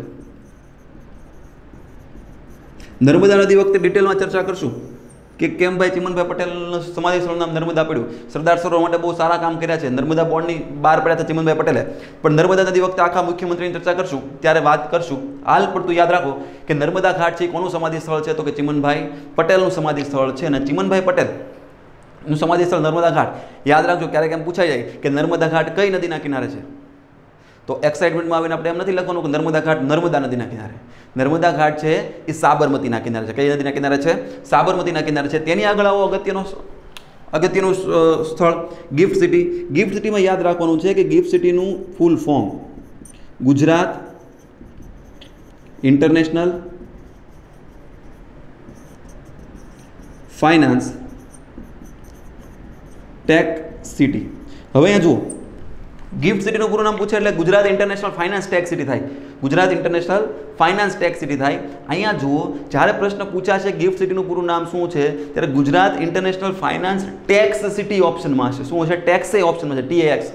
Speaker 1: નર્મદા નદી વખતે ડિટેલમાં ચર્ચા કરશું. કે કેમ ભાઈ ચિમનભાઈ પટેલનું સમાધિ સ્થળનું નામ નર્મદા પડ્યું? સરદાર સરોવર માટે બહુ સારા કામ કર્યા છે. નર્મદા બોર્ડની બહાર પડ્યા હતા ચિમનભાઈ પટેલે. પણ નર્મદા નદી વખતે આખા મુખ્યમંત્રીની ચર્ચા કરશું, ત્યારે વાત કરશું. હાલ પડતું યાદ રાખો કે નર્મદા ઘાટ છે કોનું સમાધિ સ્થળ છે? તો કે ચિમનભાઈ પટેલનું સમાધિ સ્થળ છે. અને ચિમનભાઈ પટેલનું સમાધિ સ્થળ નર્મદા ઘાટ. યાદ રાખજો, ક્યારેક એમ પૂછાઈ જાય કે નર્મદા ઘાટ કઈ નદીના કિનારે છે? તો એક્સાઇટમેન્ટમાં આવીને આપણે એમ નથી લખવાનું કે નર્મદા ઘાટ નર્મદા નદીના કિનારે. નર્મદા ઘાટ છે એ સાબરમતીના કિનારે છે. કઈ નદીના કિનારે છે? સાબરમતીના કિનારે છે. તેની આગળ આવો અગત્યનો અગત્યનું સ્થળ, ગિફ્ટ સિટી. ગિફ્ટ સિટીમાં યાદ રાખવાનું છે કે gift સિટીનું full form Gujarat international finance tech city. હવે અહીંયા જુઓ. ગિફ્ટ સિટીનું પૂરું નામ પૂછે એટલે Gujarat international finance tech city થાય. Gujarat international finance tech city થાય. અહીંયા જુઓ, જ્યારે પ્રશ્ન પૂછાશે ગિફ્ટ સિટીનું પૂરું નામ શું છે, ત્યારે Gujarat international finance tax city ઓપ્શનમાં છે શું છે ટેક્સ એ ઓપ્શનમાં છે ટીએક્સ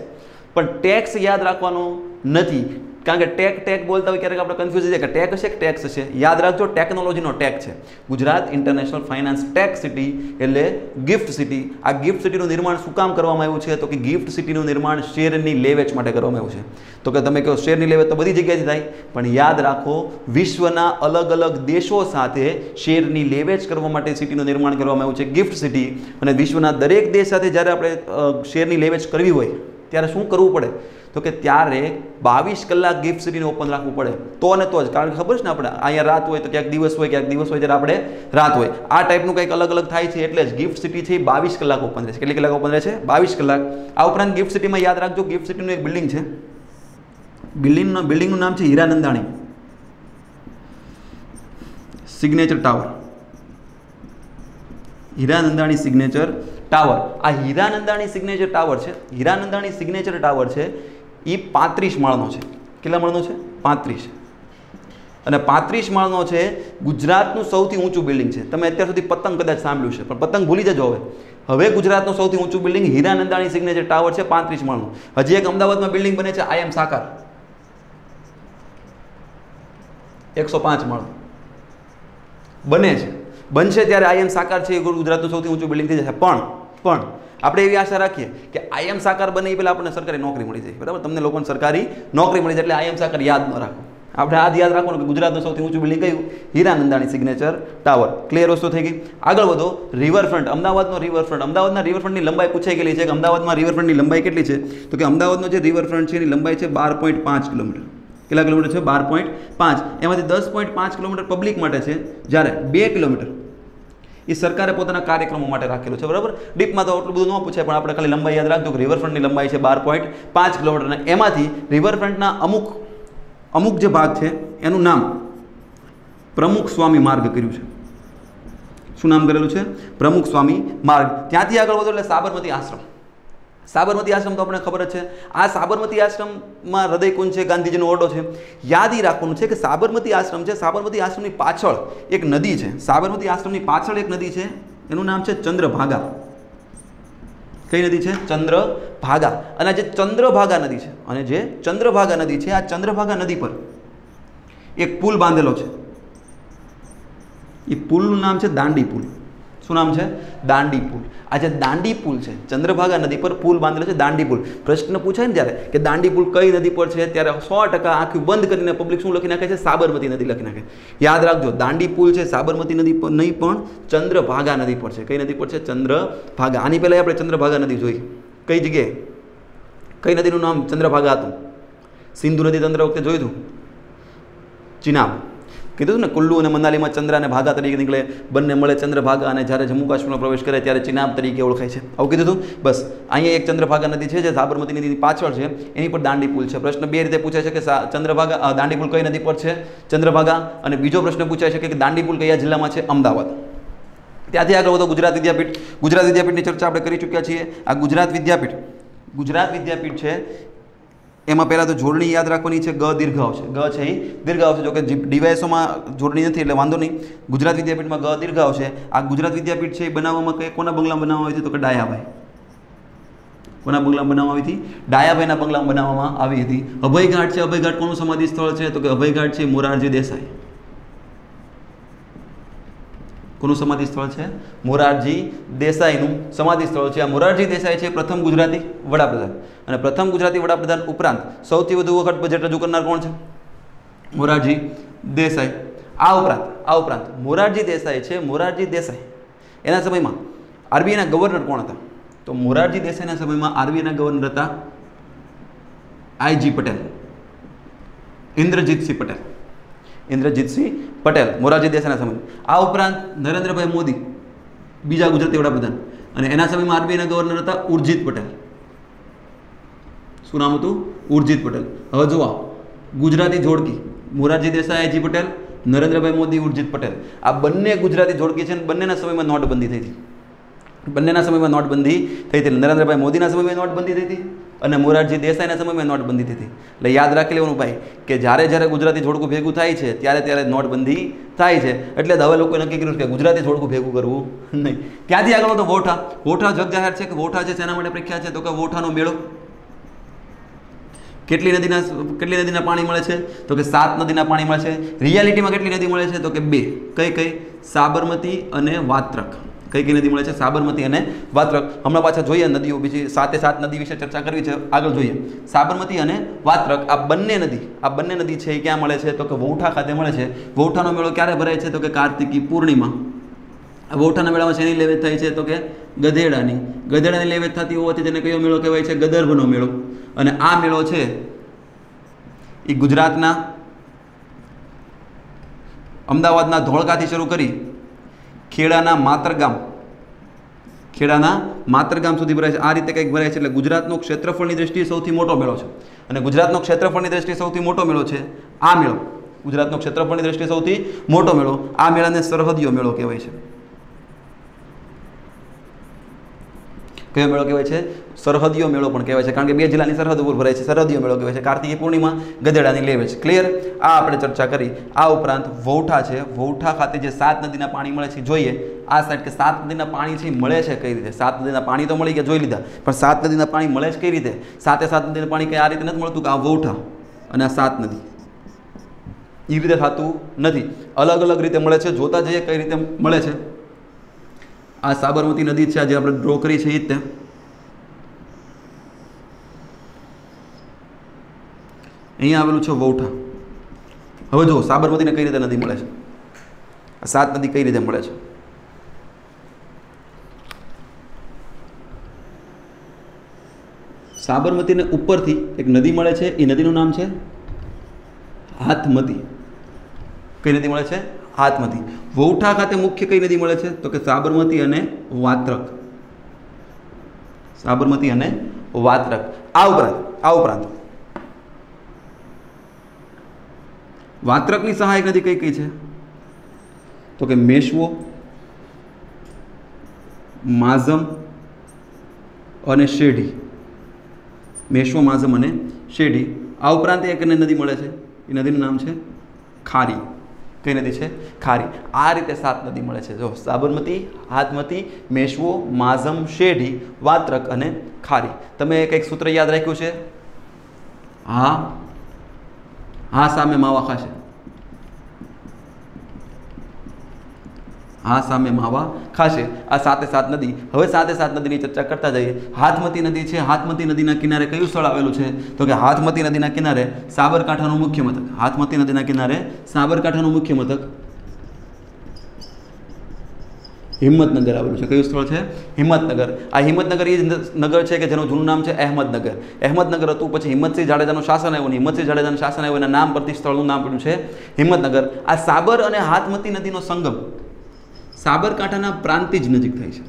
Speaker 1: પણ ટેક્સ યાદ રાખવાનો નથી. કારણ કે ટેક ટેક બોલતા હોય ક્યારેક આપણે કન્ફ્યુઝ છે કે ટેક હશે કે ટેક્સ હશે યાદ રાખજો ટેકનોલોજીનો ટેક છે. Gujarat international finance tech city એટલે ગિફ્ટ સિટી આ ગિફ્ટ સિટીનું નિર્માણ શું કામ કરવામાં આવ્યું છે? તો કે ગિફ્ટ સિટીનું નિર્માણ શેરની લેવેચ માટે કરવામાં આવ્યું છે. તો કે તમે કહો શેરની લેવેચ તો બધી જગ્યાએથી થાય, પણ યાદ રાખો, વિશ્વના અલગ અલગ દેશો સાથે શેરની લેવેચ કરવા માટે સિટીનું નિર્માણ કરવામાં આવ્યું છે ગિફ્ટ સિટી અને વિશ્વના દરેક દેશ સાથે જ્યારે આપણે શેરની લેવેચ કરવી હોય, ત્યારે શું કરવું પડે? તો કે ત્યારે બાવીસ કલાક ગિફ્ટ સિટીને ઓપન રાખવું પડે. તો અને તો જ. કારણ કે ખબર છે ને આપણે? અહીંયા રાત હોય તો ક્યાંક દિવસ હોય, ક્યાંક દિવસ હોય ત્યારે આપણે રાત હોય. આ ટાઈપનું કંઈક અલગ અલગ થાય છે એટલે જ ગિફ્ટ સિટી છે એ બાવીસ કલાક ઓપન રહે છે કેટલી કલાક ઓપન રહે છે બાવીસ કલાક. આ ઉપરાંત ગિફ્ટ સિટીમાં યાદ રાખજો ગિફ્ટ સિટીનું એક બિલ્ડિંગ છે. બિલ્ડિંગનું બિલ્ડિંગનું નામ છે Hiranandani. Signature tower Hiranandani signature tower આ હીરાનંદાણી સિગ્નેચર ટાવર છે. હીરાનંદાણી સિગ્નેચર ટાવર છે એ પાંત્રીસ માળનો છે. કેટલા માળનો છે? પાંત્રીસ. અને પાંત્રીસ માળનો છે ગુજરાતનું સૌથી ઊંચું બિલ્ડિંગ છે. તમે અત્યાર સુધી પતંગ કદાચ સાંભળ્યું છે, પણ પતંગ ભૂલી જજો હવે. હવે ગુજરાતનું સૌથી ઊંચું બિલ્ડિંગ હીરાનંદાણી સિગ્નેચર ટાવર છે પાંત્રીસ માળનું. હજી એક અમદાવાદમાં બિલ્ડિંગ બને છે આઈએમ સાકાર. એકસો પાંચ માળ બને છે. બનશે ત્યારે આઈએમ સાકાર છે એ ગુજરાતનું સૌથી ઊંચું બિલ્ડિંગ થઈ જશે. પણ પણ આપણે એવી આશા રાખીએ કે આઈએમ સાકાર બને એ પહેલાં આપણને સરકારી નોકરી મળી જાય, બરાબર? તમને લોકોને સરકારી નોકરી મળી જાય એટલે આઈએમ સાકાર યાદ ન રાખો. આપણે આજ યાદ રાખવાનું કે ગુજરાતનું સૌથી ઊંચું બિલ્ડિંગ કયું? હીરાનંદાણી સિગ્નેચર ટાવર ક્લિયર વસ્તુ થઈ ગઈ. આગળ વધો. રિવરફ્રન્ટ અમદાવાદનો રિવરફ્રન્ટ અમદાવાદના રિવરફ્રન્ટની લંબાઈ પૂછાઈ ગયેલી છે કે અમદાવાદમાં રિવરફ્રન્ટની લંબાઈ કેટલી છે? તો કે અમદાવાદનો જે રિવરફ્રન્ટ છે એની લંબાઈ છે બાર પોઈન્ટ પાંચ કિલોમીટર. કેટલા કિલોમીટર છે? બાર પોઈન્ટ પાંચ. એમાંથી દસ પોઈન્ટ પાંચ કિલોમીટર પબ્લિક માટે છે. જ્યારે બે કિલોમીટર એ સરકારે પોતાના કાર્યક્રમો માટે રાખેલું છે, બરાબર? ડીપમાં તો આટલું બધું ન પૂછાય, પણ આપણે ખાલી લંબાઈ યાદ રાખજો કે રિવરફ્રન્ટની લંબાઈ છે બાર પોઈન્ટ પાંચ કિલોમીટર અને એમાંથી રિવરફ્રન્ટના અમુક અમુક જે ભાગ છે, એનું નામ પ્રમુખ સ્વામી માર્ગ કર્યું છે. શું નામ કરેલું છે? પ્રમુખ સ્વામી માર્ગ. ત્યાંથી આગળ વધો એટલે સાબરમતી આશ્રમ. સાબરમતી આશ્રમ તો આપણે ખબર જ છે. આ સાબરમતી આશ્રમમાં હૃદયકુંજ છે, ગાંધીજીનો ઓરડો છે. યાદ એ રાખવાનું છે કે સાબરમતી આશ્રમ છે, સાબરમતી આશ્રમની પાછળ એક નદી છે. સાબરમતી આશ્રમની પાછળ એક નદી છે. એનું નામ છે ચંદ્રભાગા. કઈ નદી છે? ચંદ્રભાગા. અને જે ચંદ્રભાગા નદી છે, અને જે ચંદ્રભાગા નદી છે, આ ચંદ્રભાગા નદી પર એક પુલ બાંધેલો છે. એ પુલનું નામ છે દાંડી પુલ. શું નામ છે? દાંડી પુલ આ જે દાંડી પુલ છે, ચંદ્રભાગા નદી પર પુલ બાંધેલો છે દાંડી પુલ પ્રશ્ન પૂછાય ને ત્યારે કે દાંડી પુલ કઈ નદી પર છે? ત્યારે સો ટકા આંખી બંધ કરીને પબ્લિક શું લખી નાખે છે? સાબરમતી નદી લખી નાખે. યાદ રાખજો દાંડી પુલ છે, સાબરમતી નદી પર નહીં, પણ ચંદ્રભાગા નદી પર છે. કઈ નદી પર છે? ચંદ્રભાગા. આની પહેલાં આપણે ચંદ્રભાગા નદી જોઈ. કઈ જગ્યાએ? કઈ નદીનું નામ ચંદ્રભાગા હતું? સિંધુ નદી તંત્ર વખતે જોયું હતું? ચિનાબ. કીધું ને, કુલ્લુ અને મનાલીમાં ચંદ્ર અને ભાગા તરીકે નીકળે. બંને મળે ચંદ્રભાગા અને જ્યારે જમ્મુ કાશ્મીરમાં પ્રવેશ કરે ત્યારે ચિનાબ તરીકે ઓળખાય છે. આવું કીધું હતું બસ. અહીંયા એક ચંદ્રભાગા નદી છે જે સાબરમતી નદીની પાછળ છે. એની પર દાંડી પુલ છે. પ્રશ્ન બે રીતે પૂછાય છે કે ચંદ્રભાગા દાંડી પુલ કઈ નદી પર છે? ચંદ્રભાગા અને બીજો પ્રશ્ન પૂછાય છે કે દાંડી પુલ કયા જિલ્લામાં છે? અમદાવાદ. ત્યાંથી આગળ વધો ગુજરાત વિદ્યાપીઠ. ગુજરાત વિદ્યાપીઠની ચર્ચા આપણે કરી ચૂક્યા છીએ. આ ગુજરાત વિદ્યાપીઠ ગુજરાત વિદ્યાપીઠ છે એમાં પહેલાં તો જોડણી યાદ રાખવાની છે, ગ દીર્ઘ આવશે ગ છે એ દીર્ઘ આવશે જો કે ડીવાયસોમાં જોડણી નથી એટલે વાંધો નહીં. ગુજરાત વિદ્યાપીઠમાં ગ દીર્ઘ આવશે આ ગુજરાત વિદ્યાપીઠ છે એ બનાવવામાં કઈ કોના બંગલામાં બનાવવામાં આવી હતી તો કે ડાયાભાઈ. કોના બંગલામાં બનાવવામાં આવી હતી? ડાયાભાઈના બંગલામાં બનાવવામાં આવી હતી. અભયઘાટ છે, અભયઘાટ કોનું સમાધિ સ્થળ છે? તો કે અભયઘાટ છે મોરારજી દેસાઈ. કોનું સમાધિ સ્થળ છે? મોરારજી દેસાઈનું સમાધિ સ્થળ છે. આ મોરારજી દેસાઈ છે પ્રથમ ગુજરાતી વડાપ્રધાન. અને પ્રથમ ગુજરાતી વડાપ્રધાન ઉપરાંત સૌથી વધુ વખત બજેટ રજૂ કરનાર કોણ છે? મોરારજી દેસાઈ. આ ઉપરાંત આ ઉપરાંત મોરારજી દેસાઈ છે મોરારજી દેસાઈ. એના સમયમાં આરબીઆઈના ગવર્નર કોણ હતા? તો મોરારજી દેસાઈના સમયમાં આરબીઆઈના ગવર્નર હતા આઈજી પટેલ, ઇન્દ્રજીતસિંહ પટેલ. ઇન્દ્રજીતસિંહ પટેલ, મોરારજી દેસાઈના સમય આ ઉપરાંત નરેન્દ્રભાઈ મોદી, બીજા ગુજરાતી વડાપ્રધાન. અને એના સમયમાં આરબીઆઈના ગવર્નર હતા ઉર્જિત પટેલ. શું નામ હતું? ઉર્જિત પટેલ. હવે જુઓ, ગુજરાતી જોડકી, મોરારજી દેસાઈ જી પટેલ, નરેન્દ્રભાઈ મોદી, ઉર્જિત પટેલ. આ બંને ગુજરાતી જોડકી છે અને બંનેના સમયમાં નોટબંધી થઈ હતી. બંનેના સમયમાં નોટબંધી થઈ હતી. નરેન્દ્રભાઈ મોદીના સમયમાં નોટબંધી થઈ હતી અને મોરારજી દેસાઈના સમયમાં નોટબંધી થઈ હતી. એટલે યાદ રાખી લેવાનું ભાઈ, કે જ્યારે જ્યારે ગુજરાતી થોડકું ભેગું થાય છે, ત્યારે ત્યારે નોટબંધી થાય છે. એટલે હવે લોકોએ નક્કી કર્યું કે ગુજરાતી થોડકું ભેગું કરવું નહીં. ત્યાંથી આગળ તો વોઠા. વોઠા જગ જાહેર છે કે વોઠા છે? તેના માટે પ્રખ્યાત છે? તો કે વોઠાનો મેળો. કેટલી નદીના કેટલી નદીના પાણી મળે છે? તો કે સાત નદીના પાણી મળે છે. રિયાલિટીમાં કેટલી નદી મળે છે? તો કે બે. કઈ કઈ? સાબરમતી અને વાત્રક. કઈ કઈ નદી મળે છે? સાબરમતી અને વાત્રક. હમણાં પાછા જોઈએ નદીઓ બીજી સાતે સાત નદી વિશે ચર્ચા કરવી છે. આગળ જોઈએ. સાબરમતી અને વાત્રક, આ બંને નદી, આ બંને નદી છે એ ક્યાં મળે છે? તો કે વૌઠા ખાતે મળે છે. વૌઠાનો મેળો ક્યારે ભરાય છે? તો કે કાર્તિકી પૂર્ણિમા. વૌઠાના મેળામાં શેની લેવેચ થાય છે? તો કે ગધેડાની. ગધેડાની લેવેચ થતી હોવાથી તેને કયો મેળો કહેવાય છે? ગદર્ભનો મેળો. અને આ મેળો છે એ ગુજરાતના અમદાવાદના ધોળકાથી શરૂ કરી ખેડાના માતરગામ. ખેડાના માતરગામ સુધી ભરાય છે. આ રીતે કંઈક ભરાય છે એટલે ગુજરાતનો ક્ષેત્રફળની દ્રષ્ટિએ સૌથી મોટો મેળો છે. અને ગુજરાતનો ક્ષેત્રફળની દ્રષ્ટિએ સૌથી મોટો મેળો છે આ મેળો. ગુજરાતનો ક્ષેત્રફળની દ્રષ્ટિએ સૌથી મોટો મેળો આ મેળાને સરહદીયો મેળો કહેવાય છે. કયો મેળો કહેવાય છે? સરહદીયો મેળો પણ કહેવાય છે. કારણ કે બે જિલ્લાની સરહદ ઉપર ભરાય છે. સરહદીયો મેળો કહેવાય છે. કાર્તિકી પૂર્ણિમા ગધેડાની લેવે છે. ક્લિયર આ આપણે ચર્ચા કરી. આ ઉપરાંત વૌઠા છે. વૌઠા ખાતે જે સાત નદીના પાણી મળે છે, જોઈએ. આ સાઈડ કે સાત નદીના પાણી છે મળે છે કઈ રીતે? સાત નદીના પાણી તો મળી ગયા, જોઈ લીધા. પણ સાત નદીના પાણી મળે છે કઈ રીતે? સાતે સાત નદીના પાણી કઈ આ રીતે નથી મળતું? કે આ વૌઠા અને આ સાત નદી. એ રીતે થતું નથી. અલગ અલગ રીતે મળે છે. જોતા જઈએ કઈ રીતે મળે છે. આ સાબરમતી નદી છે આજે આપણે ડ્રો કરી છે એ અહીંયા આવેલું છે વૌઠા. હવે જો સાબરમતીને કઈ રીતે નદી મળે છે? સાત નદી કઈ રીતે મળે છે? સાબરમતીને ઉપરથી એક નદી મળે છે, એ નદીનું નામ છે હાથમતી. કઈ નદી મળે છે? હાથમતી વૌઠા ખાતે મુખ્ય કઈ નદી મળે છે? તો કે સાબરમતી અને વાત્રક. સાબરમતી અને વાત્રક. આ ઉપરાંત આ ઉપરાંત. વાત્રકની સહાયક નદી કઈ કઈ છે? તો કે મેશવો, માઝમ અને શેઢી. મેશવો, માઝમ અને શેઢી. આ ઉપરાંત એક નદી મળે છે. એ નદીનું નામ છે ખારી. કઈ નદી છે? ખારી. આ રીતે સાત નદી મળે છે. જો સાબરમતી, હાથમતી, મેશવો, માઝમ, શેઢી, વાત્રક અને ખારી. તમે કંઈક સૂત્ર યાદ રાખ્યું છે? હા? હા સામે માવા ખાશે. હા સામે માવા ખાશે. આ સાતે સાત નદી. હવે સાતે સાત નદીની ચર્ચા કરતા જઈએ. હાથમતી નદી છે. હાથમતી નદીના કિનારે કયું સ્થળ આવેલું છે? તો કે હાથમતી નદીના કિનારે સાબરકાંઠાનું મુખ્ય મથક. હાથમતી નદીના કિનારે સાબરકાંઠાનું મુખ્ય મથક હિંમતનગર આવેલું છે. કયું સ્થળ છે? હિંમતનગર. આ હિંમતનગર એ નગર છે કે જેનું જૂનું નામ છે અહેમદનગર. અહેમદનગર હતું, પછી હિંમતસિંહ જાડેજાનું શાસન આવ્યું હિંમતસિંહ જાડેજાનું શાસન આવ્યું એના નામ પરથી સ્થળનું નામ પડ્યું છે હિંમતનગર. આ સાબર અને હાથમતી નદીનો સંગમ સાબરકાંઠાના પ્રાંતિજ નજીક થાય છે.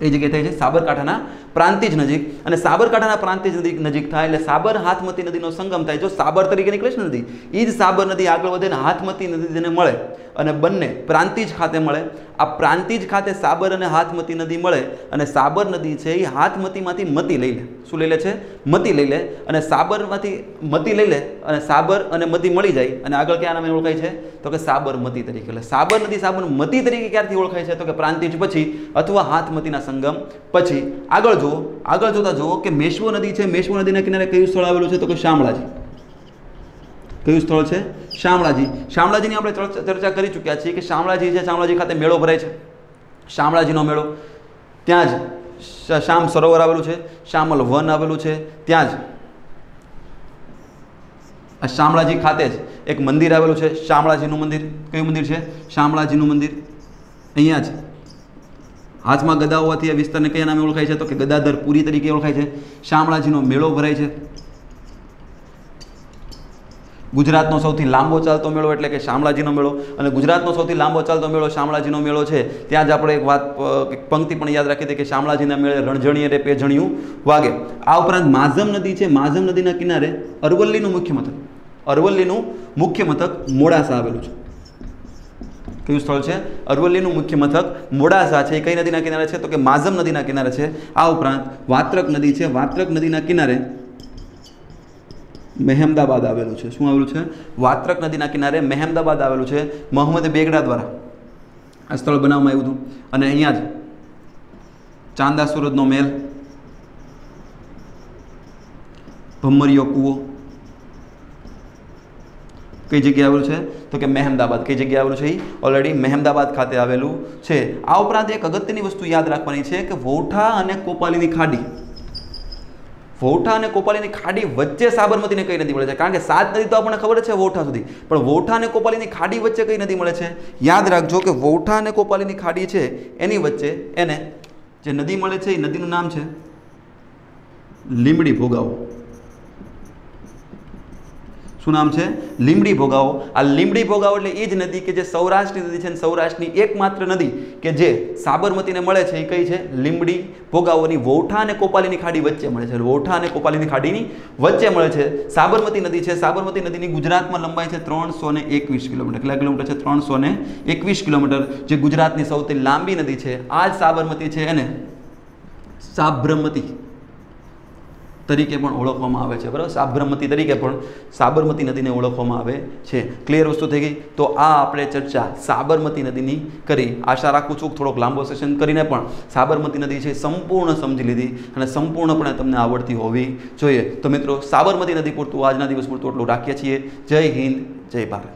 Speaker 1: એ જગ્યાએ થાય છે સાબરકાંઠાના પ્રાંતિજ નજીક. અને સાબરકાંઠાના પ્રાંતિજ નજીક નજીક થાય એટલે સાબર હાથમતી નદીનો સંગમ થાય. જો સાબર તરીકે નીકળે છે નદી એ જ સાબર નદી આગળ વધે ને હાથમતી નદી તેને મળે. અને બંને પ્રાંતિજ ખાતે મળે. આ પ્રાંતિજ ખાતે સાબર અને હાથમતી નદી મળે અને સાબર નદી છે એ હાથમતીમાંથી મતી લઈ લે. શું લઈ લે છે? મતી લઈ લે અને સાબરમાંથી મતી લઈ લે અને સાબર અને મતી મળી જાય. અને આગળ ક્યાં નામે ઓળખાય છે? તો કે સાબરમતી તરીકે એટલે સાબર નદી સાબરમતી તરીકે ક્યારથી ઓળખાય છે? તો કે પ્રાંતિજ પછી અથવા હાથમતીના સંગમ પછી. આગળ જુઓ. આગળ જોતા જુઓ કે મેશ્વો નદી છે. મેશ્વો નદીના કિનારે કયું સ્થળ આવેલું છે? તો કે શામળાજી. કયું સ્થળ છે? શામળાજી. શામળાજીની આપણે ચર્ચા કરી ચૂક્યા છીએ કે શામળાજી છે, શામળાજી ખાતે મેળો ભરાય છે. શામળાજીનો મેળો. ત્યાં જ શ્યામ સરોવર આવેલું છે શ્યામલ વન આવેલું છે, ત્યાં જ. આ શામળાજી ખાતે જ એક મંદિર આવેલું છે, શામળાજીનું મંદિર. કયું મંદિર છે? શામળાજીનું મંદિર. અહીંયા જ. હાથમાં ગદા હોવાથી આ વિસ્તારને કયા નામે ઓળખાય છે? તો કે ગદાધરપુરી તરીકે ઓળખાય છે. શામળાજીનો મેળો ભરાય છે. ગુજરાતનો સૌથી લાંબો ચાલતો મેળો એટલે કે શામળાજીનો મેળો. અને ગુજરાતનો સૌથી લાંબો ચાલતો મેળો શામળાજીનો મેળો છે. ત્યાં જ આપણે એક વાત પંક્તિ પણ યાદ રાખી હતી કે શામળાજીના મેળે રણઝણીએ રે પેજણિયું વાગે. આ ઉપરાંત માઝમ નદી છે. માઝમ નદીના કિનારે અરવલ્લીનું મુખ્ય મથક, અરવલ્લીનું મુખ્ય મથક મોડાસા આવેલું છે. કયું સ્થળ છે? અરવલ્લીનું મુખ્ય મથક મોડાસા છે. એ કઈ નદીના કિનારે છે? તો કે માઝમ નદીના કિનારે છે. આ ઉપરાંત વાત્રક નદી છે. વાત્રક નદીના કિનારે મહેમદાબાદ આવેલું છે. શું આવેલું છે? વાત્રક નદીના કિનારે મહેમદાબાદ આવેલું છે. મોહમ્મદ બેગડા દ્વારા આ સ્થળ બનાવવામાં આવ્યું હતું. અને અહીંયા જ ચાંદા સુરતનો મહેલ, ભમરિયો કૂવો, કઈ જગ્યાએ આવેલું છે? તો કે મહેમદાબાદ કઈ જગ્યાએ આવેલું છે એ ઓલરેડી મહેમદાબાદ ખાતે આવેલું છે. આ ઉપરાંત એક અગત્યની વસ્તુ યાદ રાખવાની છે કે વોઠા અને કોપાલીની ખાડી વૌઠા અને કોપાલીની ખાડી વચ્ચે સાબરમતીને કઈ નદી મળે છે? કારણ કે સાત નદી તો આપણને ખબર છે વોઠા સુધી. પણ વોઠા અને કોપાલીની ખાડી વચ્ચે કઈ નદી મળે છે? યાદ રાખજો કે વોઠા અને કોપાલીની ખાડી છે, એની વચ્ચે એને જે નદી મળે છે, એ નદીનું નામ છે લીમડી ભોગાવો. શું નામ છે? લીમડી ભોગાવો. આ લીમડી ભોગાવો એટલે એ જ નદી કે જે સૌરાષ્ટ્રની નદી છે અને સૌરાષ્ટ્રની એકમાત્ર નદી કે જે સાબરમતીને મળે છે એ કઈ છે? લીમડી ભોગાવોની વોઠા અને કોપાલીની ખાડી વચ્ચે મળે છે. વોઠા અને કોપાલીની ખાડીની વચ્ચે મળે છે. સાબરમતી નદી છે. સાબરમતી નદીની ગુજરાતમાં લંબાઈ છે ત્રણસો ને એકવીસ કિલોમીટર. કેટલા કિલોમીટર છે? ત્રણસો ને એકવીસ કિલોમીટર. જે ગુજરાતની સૌથી લાંબી નદી છે. આ જ સાબરમતી છે એને સાબ્રમતી. તરીકે પણ ઓળખવામાં આવે છે. બરાબર? સાબરમતી તરીકે પણ સાબરમતી નદીને ઓળખવામાં આવે છે. ક્લિયર વસ્તુ થઈ ગઈ? તો આ આપણે ચર્ચા સાબરમતી નદીની કરી. આશા રાખું છું થોડોક લાંબો સેશન કરીને પણ સાબરમતી નદી છે સંપૂર્ણ સમજી લીધી અને સંપૂર્ણપણે તમને આવડતી હોવી જોઈએ. તો મિત્રો, સાબરમતી નદી પૂરતું આજના દિવસ પૂરતું એટલું રાખીએ છીએ. જય હિન્દ, જય ભારત.